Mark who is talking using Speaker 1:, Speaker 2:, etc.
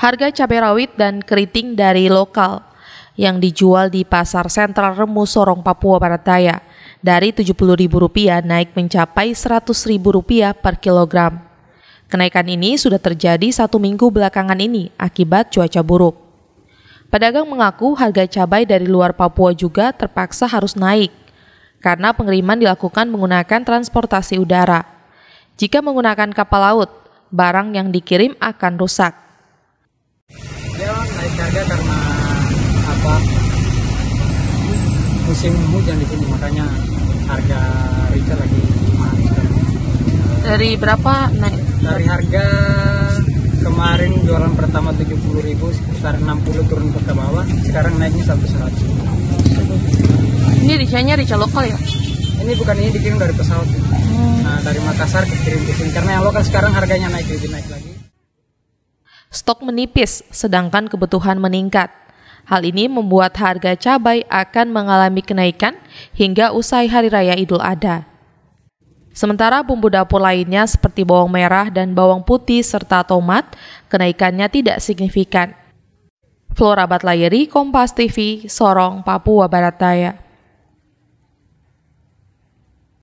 Speaker 1: Harga cabai rawit dan keriting dari lokal yang dijual di Pasar Sentral Remu Sorong, Papua Barat Daya dari Rp70.000 naik mencapai Rp100.000 per kilogram. Kenaikan ini sudah terjadi satu minggu belakangan ini akibat cuaca buruk. Pedagang mengaku harga cabai dari luar Papua juga terpaksa harus naik karena pengiriman dilakukan menggunakan transportasi udara. Jika menggunakan kapal laut, barang yang dikirim akan rusak
Speaker 2: harga karena apa musim hujan di sini makanya harga rica lagi mahal
Speaker 1: Dari berapa naik?
Speaker 2: Dari harga kemarin jualan pertama 70.000 sekitar 60 turun ke bawah sekarang naiknya sampai 100
Speaker 1: ini ricanya rica lokal ya?
Speaker 2: Ini bukan ini dikirim dari pesawat. Hmm. nah dari Makassar kirim ke sini karena yang lokal sekarang harganya naik lebih naik lagi
Speaker 1: stok menipis, sedangkan kebutuhan meningkat. Hal ini membuat harga cabai akan mengalami kenaikan hingga usai Hari Raya Idul Adha. Sementara bumbu dapur lainnya seperti bawang merah dan bawang putih serta tomat, kenaikannya tidak signifikan. Flora Batlayeri, Kompas TV, Sorong, Papua Barat Daya.